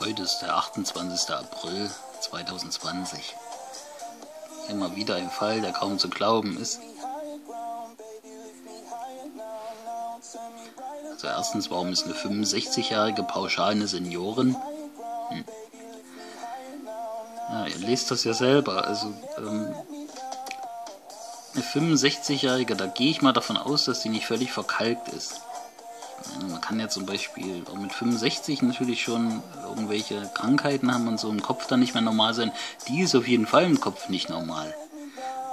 Heute ist der 28. April 2020. Immer wieder ein Fall, der kaum zu glauben ist. Also erstens, warum ist eine 65-jährige pauschal eine Seniorin? Hm. Ja, ihr lest das ja selber. Also ähm, eine 65-jährige, da gehe ich mal davon aus, dass die nicht völlig verkalkt ist. Man kann ja zum Beispiel auch mit 65 natürlich schon irgendwelche Krankheiten haben und so im Kopf dann nicht mehr normal sein. Die ist auf jeden Fall im Kopf nicht normal.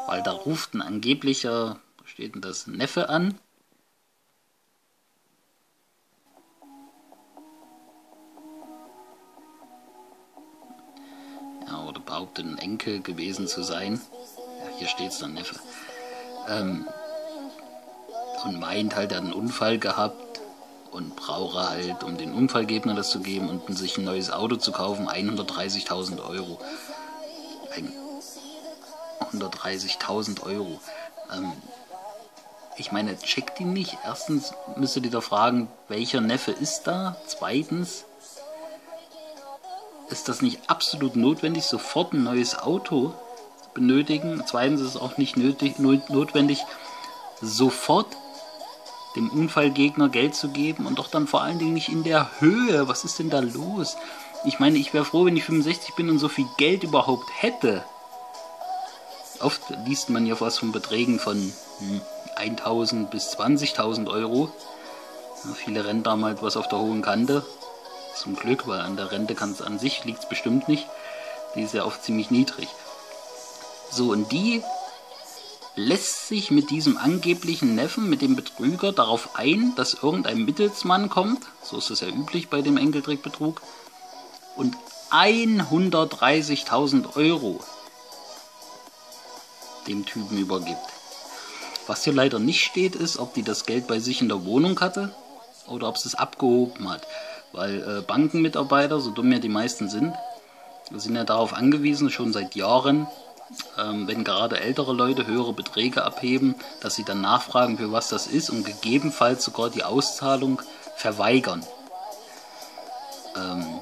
Weil da ruft ein angeblicher, steht denn das, Neffe an. Ja, oder behauptet ein Enkel gewesen zu sein. Ja, hier steht es dann Neffe. Ähm, und meint halt, er hat einen Unfall gehabt und brauche halt, um den Unfallgegner das zu geben und sich ein neues Auto zu kaufen, 130.000 Euro. 130.000 Euro. Ähm, ich meine, checkt die nicht. Erstens müsstet ihr da fragen, welcher Neffe ist da? Zweitens, ist das nicht absolut notwendig, sofort ein neues Auto benötigen? Zweitens ist es auch nicht nötig, notwendig, sofort dem Unfallgegner Geld zu geben und doch dann vor allen Dingen nicht in der Höhe. Was ist denn da los? Ich meine, ich wäre froh, wenn ich 65 bin und so viel Geld überhaupt hätte. Oft liest man ja was von Beträgen von hm, 1000 bis 20.000 Euro. Ja, viele Rentner haben halt was auf der hohen Kante. Zum Glück, weil an der Rente kann es an sich liegt es bestimmt nicht. Die ist ja oft ziemlich niedrig. So, und die lässt sich mit diesem angeblichen Neffen, mit dem Betrüger, darauf ein, dass irgendein Mittelsmann kommt, so ist es ja üblich bei dem Enkeltrickbetrug, und 130.000 Euro dem Typen übergibt. Was hier leider nicht steht, ist, ob die das Geld bei sich in der Wohnung hatte oder ob sie es abgehoben hat. Weil äh, Bankenmitarbeiter, so dumm ja die meisten sind, sind ja darauf angewiesen, schon seit Jahren, wenn gerade ältere Leute höhere Beträge abheben, dass sie dann nachfragen, für was das ist und gegebenenfalls sogar die Auszahlung verweigern. Ähm,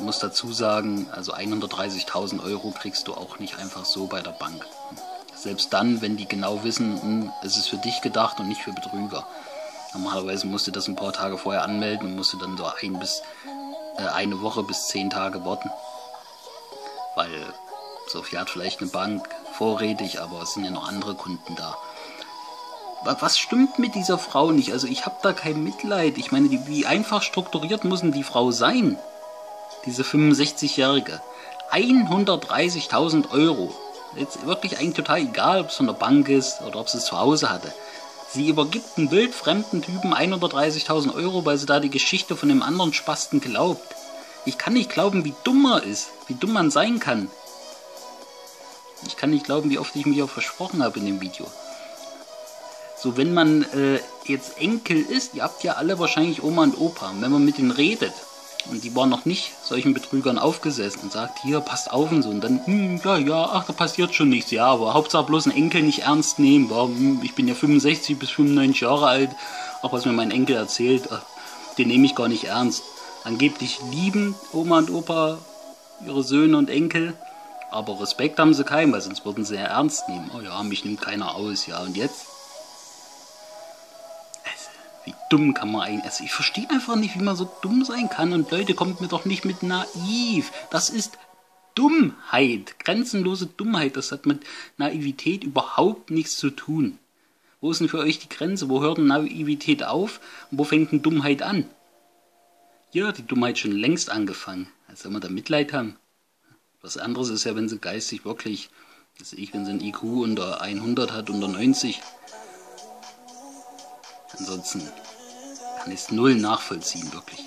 muss dazu sagen, also 130.000 Euro kriegst du auch nicht einfach so bei der Bank. Selbst dann, wenn die genau wissen, hm, es ist für dich gedacht und nicht für Betrüger. Normalerweise musst du das ein paar Tage vorher anmelden und musst du dann so ein bis äh, eine Woche bis zehn Tage warten. Weil Sophie hat vielleicht eine Bank vorrätig, aber es sind ja noch andere Kunden da. Was stimmt mit dieser Frau nicht? Also ich habe da kein Mitleid. Ich meine, wie einfach strukturiert muss denn die Frau sein? Diese 65-Jährige. 130.000 Euro. Jetzt wirklich eigentlich total egal, ob es von der Bank ist oder ob sie es zu Hause hatte. Sie übergibt einen wildfremden Typen 130.000 Euro, weil sie da die Geschichte von dem anderen Spasten glaubt. Ich kann nicht glauben, wie dumm er ist, wie dumm man sein kann. Ich kann nicht glauben, wie oft ich mich auch versprochen habe in dem Video. So, wenn man äh, jetzt Enkel ist, ihr habt ja alle wahrscheinlich Oma und Opa. Und wenn man mit denen redet, und die waren noch nicht solchen Betrügern aufgesessen und sagt, hier, passt auf und so. Und dann, hm, ja, ja, ach, da passiert schon nichts. Ja, aber Hauptsache bloß einen Enkel nicht ernst nehmen. Hm, ich bin ja 65 bis 95 Jahre alt. Auch was mir mein Enkel erzählt, den nehme ich gar nicht ernst. Angeblich lieben Oma und Opa ihre Söhne und Enkel. Aber Respekt haben sie keinen, weil sonst würden sie ja ernst nehmen. Oh ja, mich nimmt keiner aus, ja. Und jetzt? Also, wie dumm kann man eigentlich. Also, ich verstehe einfach nicht, wie man so dumm sein kann. Und Leute, kommt mir doch nicht mit naiv. Das ist Dummheit. Grenzenlose Dummheit. Das hat mit Naivität überhaupt nichts zu tun. Wo ist denn für euch die Grenze? Wo hört Naivität auf? Und wo fängt denn Dummheit an? Ja, die Dummheit schon längst angefangen. Als soll man da Mitleid haben. Was anderes ist ja, wenn sie geistig wirklich, also ich, wenn sie ein IQ unter 100 hat, unter 90. Ansonsten kann ich es null nachvollziehen, wirklich.